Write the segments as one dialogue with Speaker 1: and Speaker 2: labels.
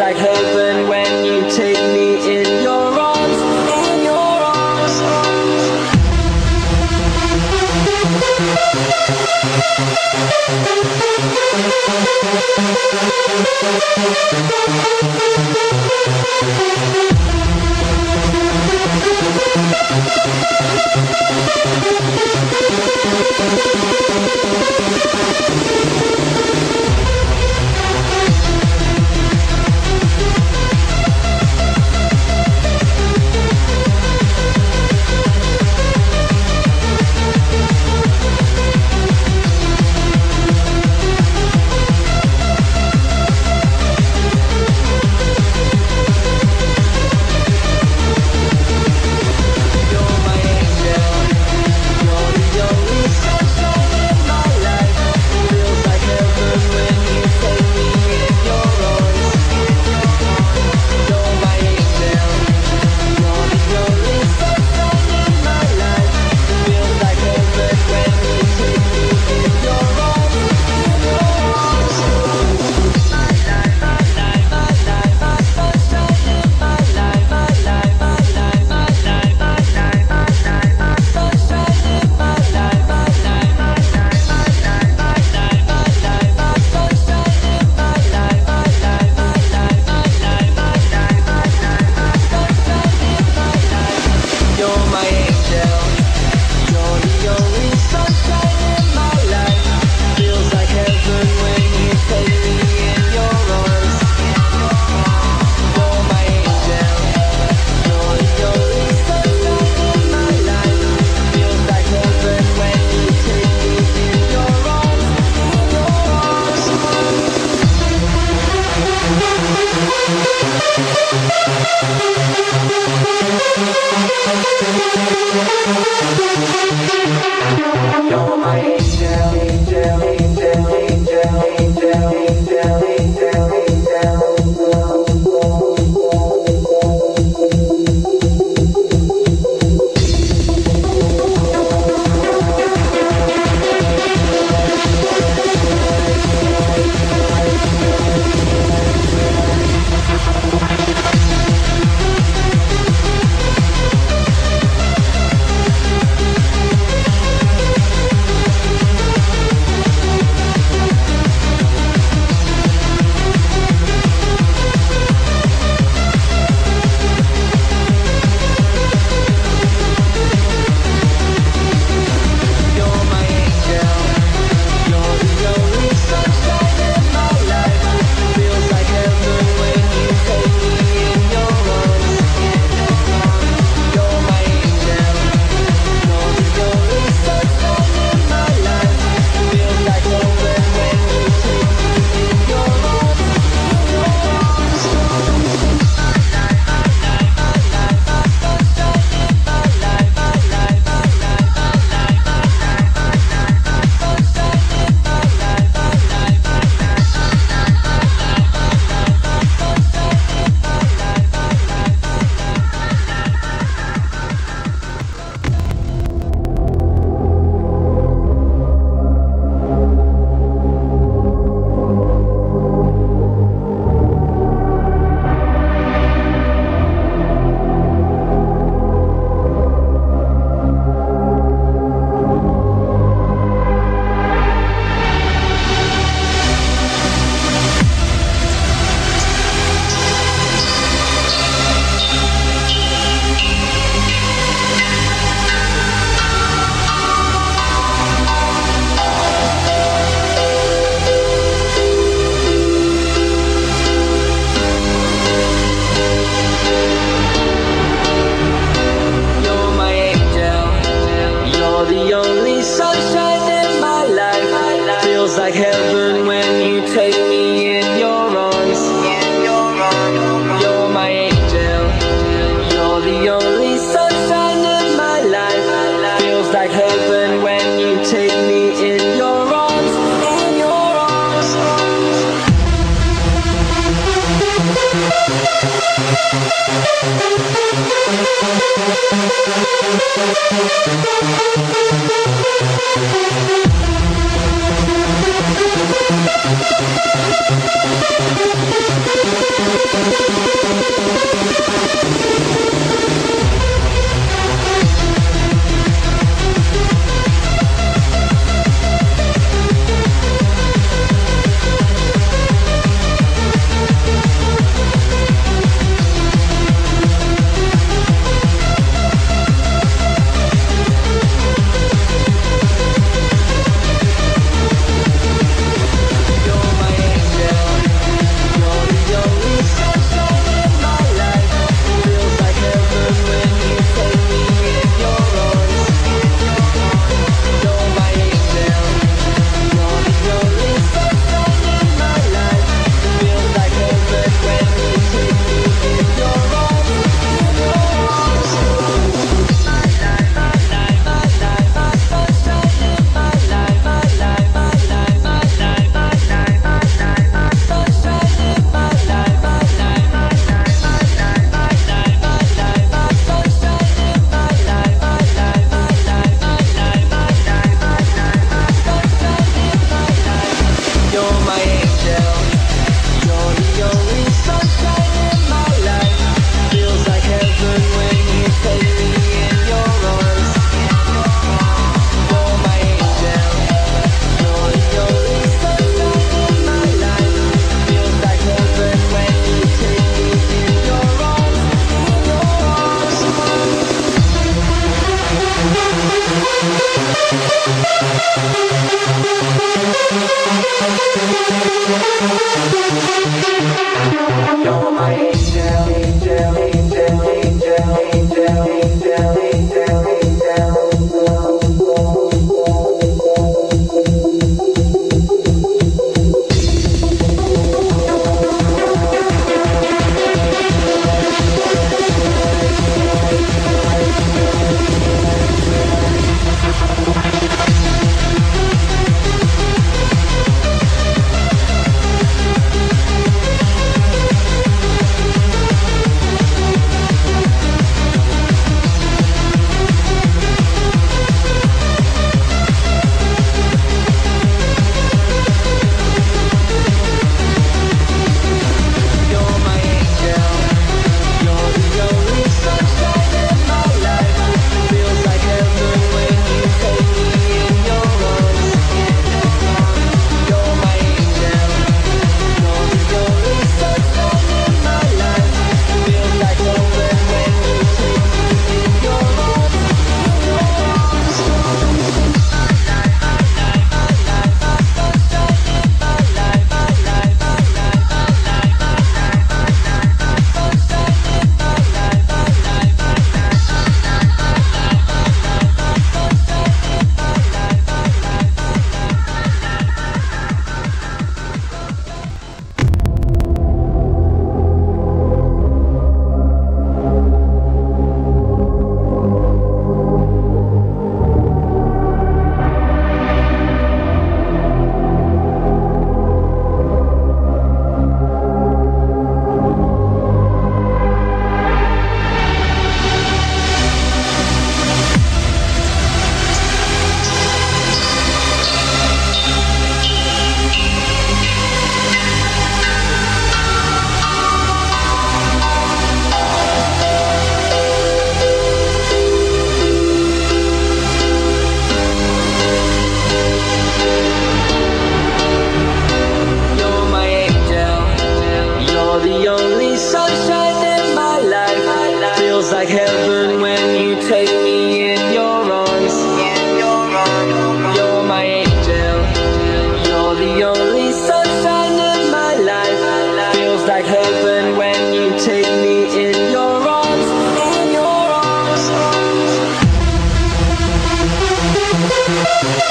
Speaker 1: like heaven when you take me in your arms, in your arms.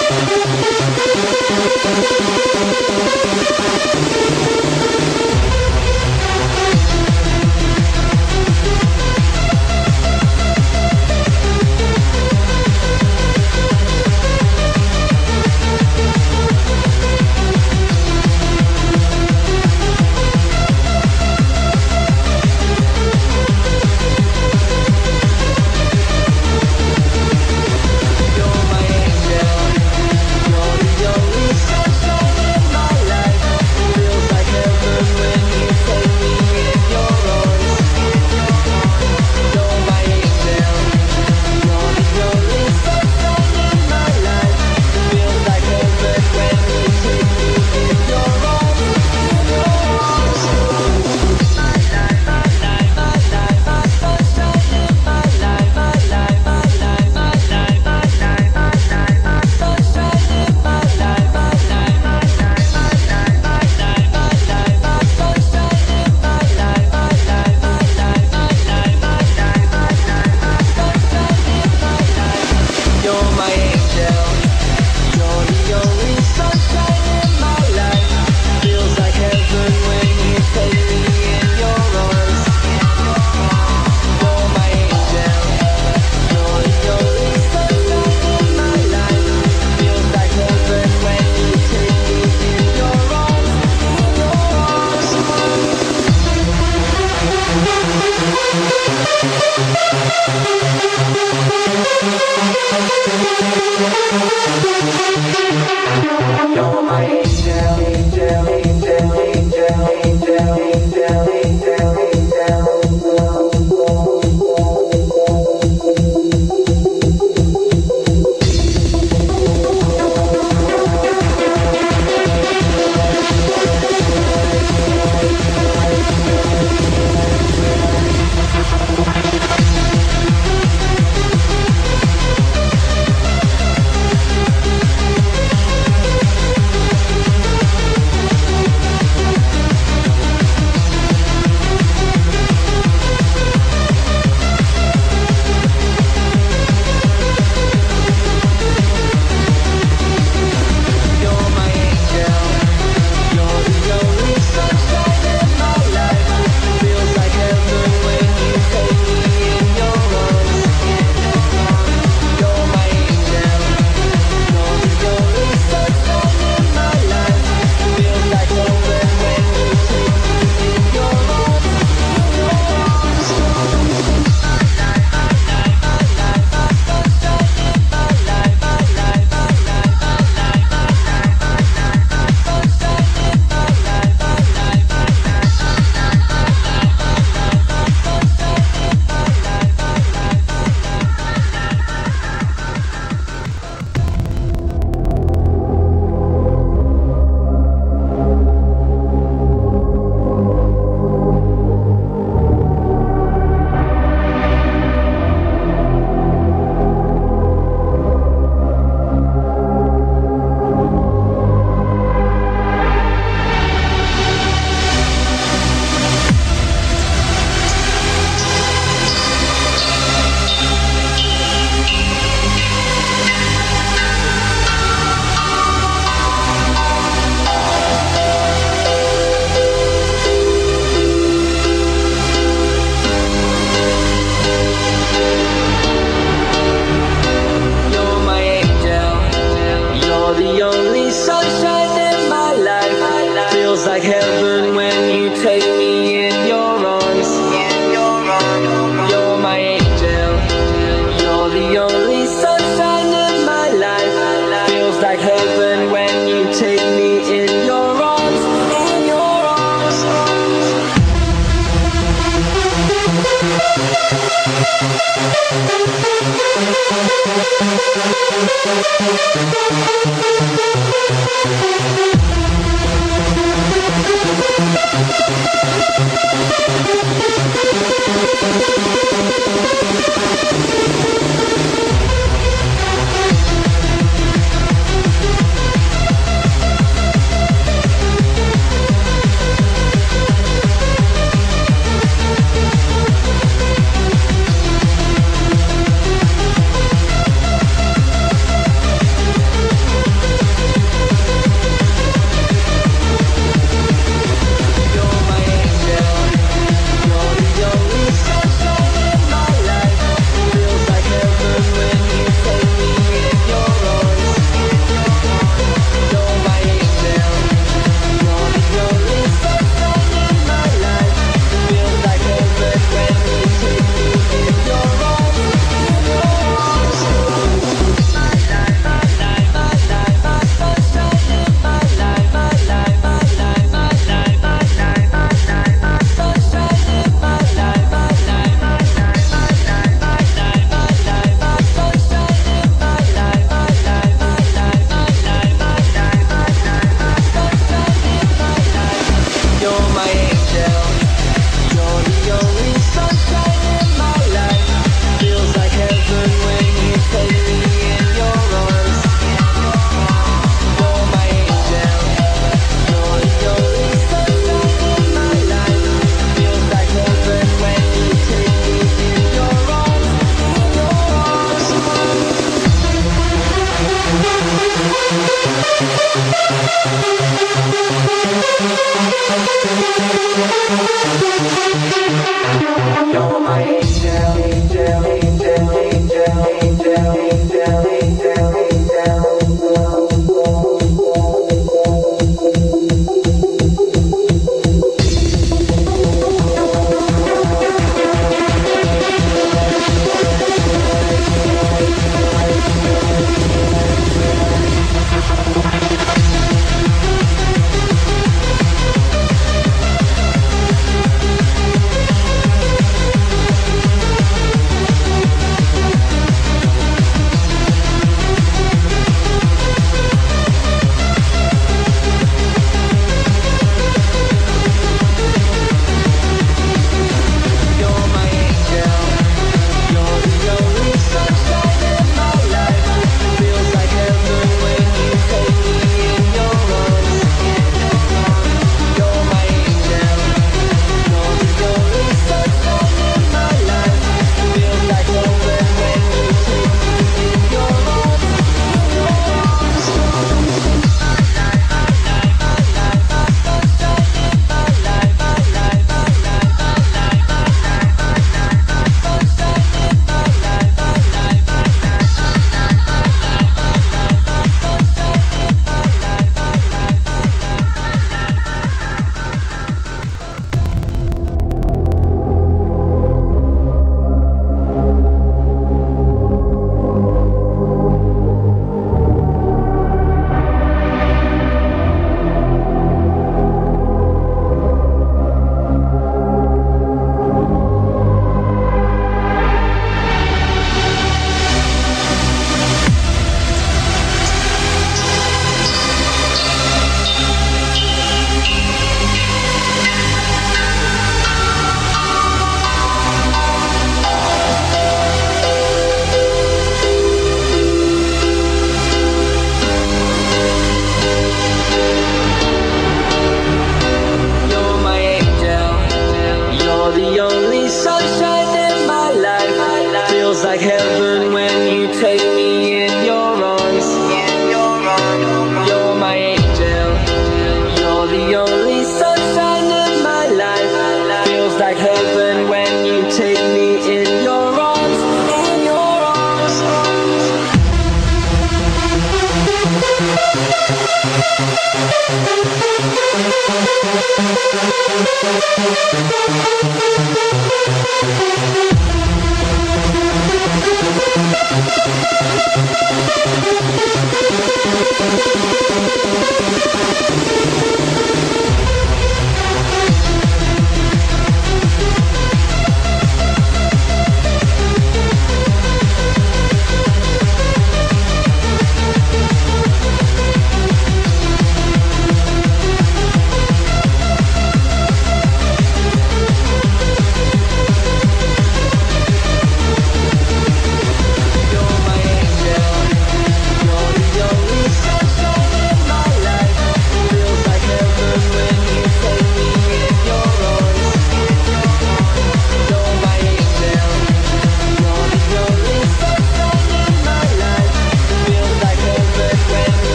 Speaker 2: thank
Speaker 1: you.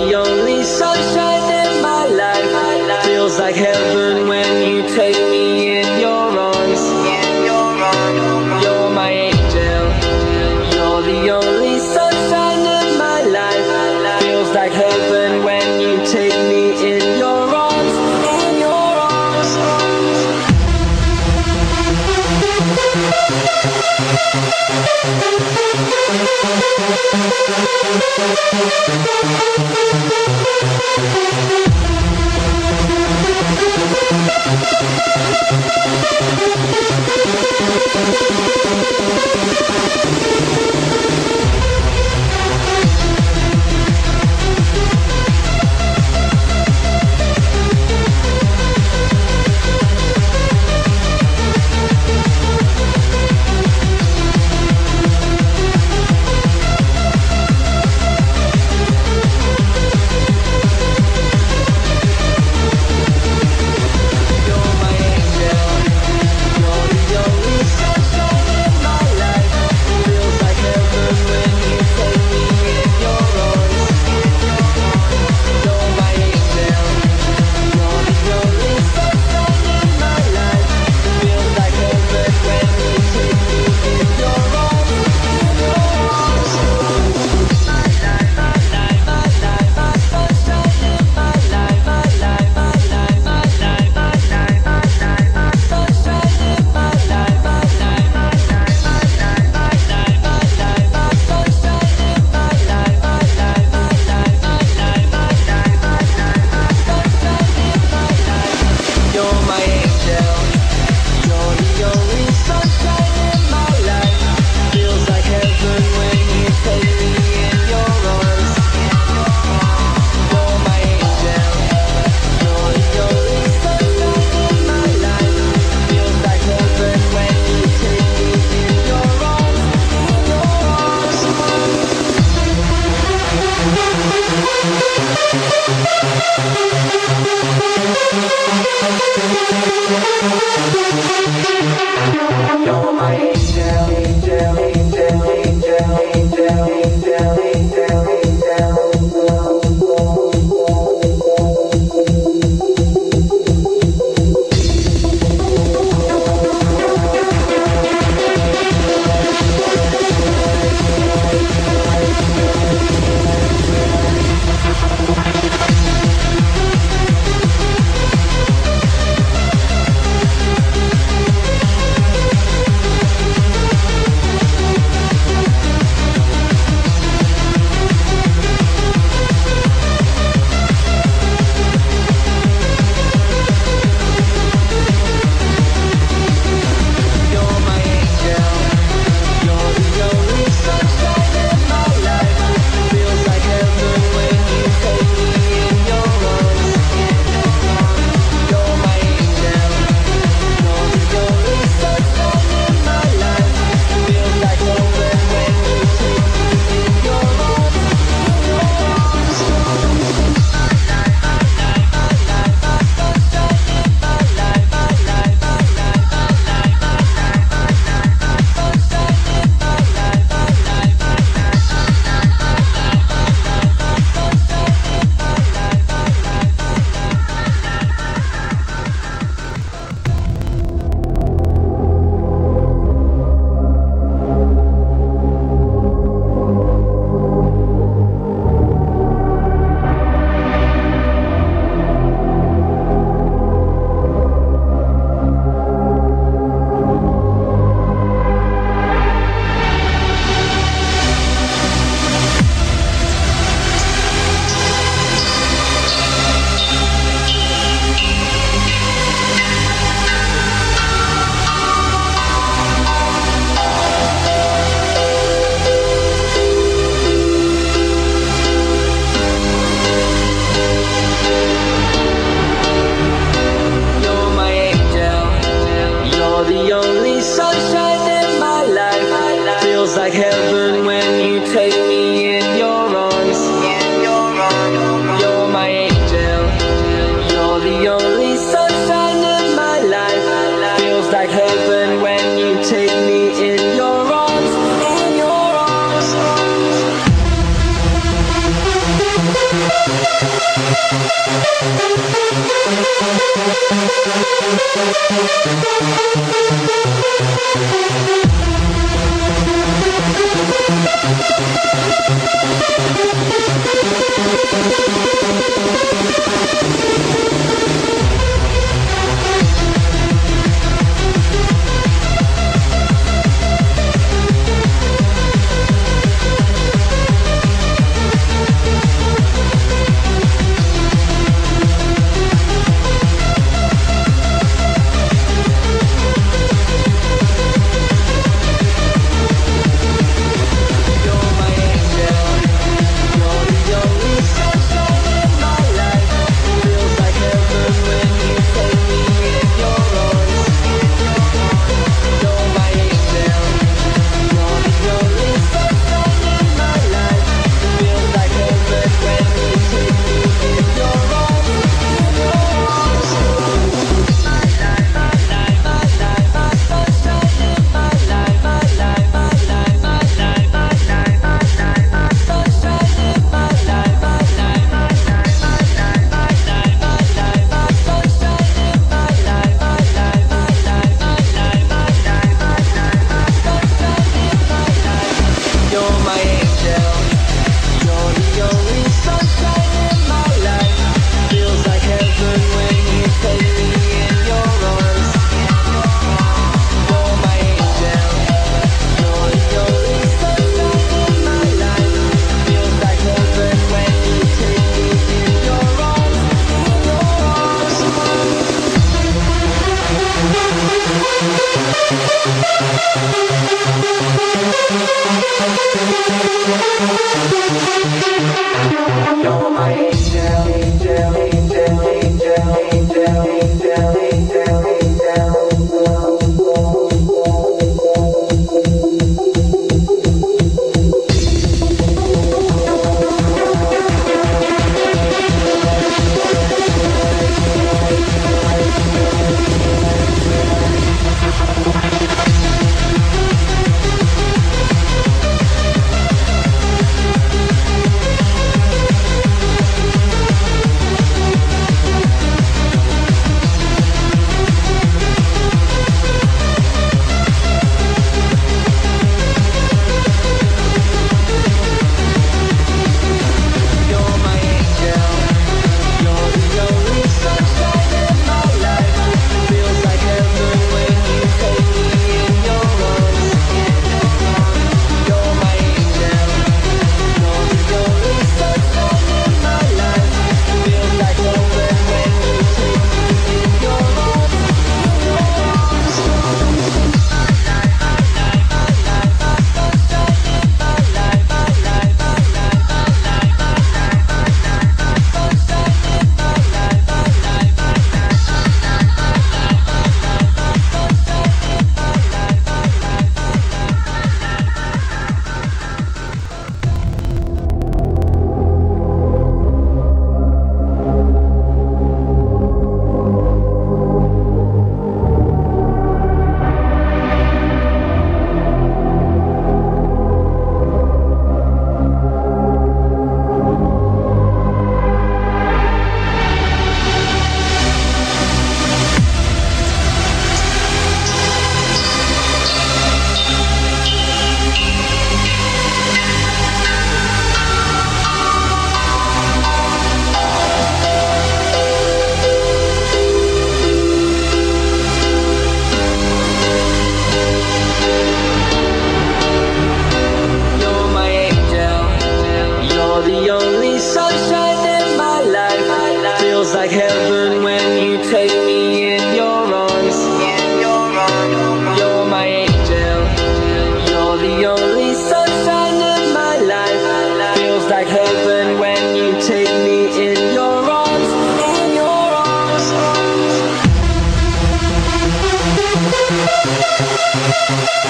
Speaker 1: the only sunshine in my life. Feels like heaven. Thank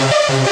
Speaker 2: Thank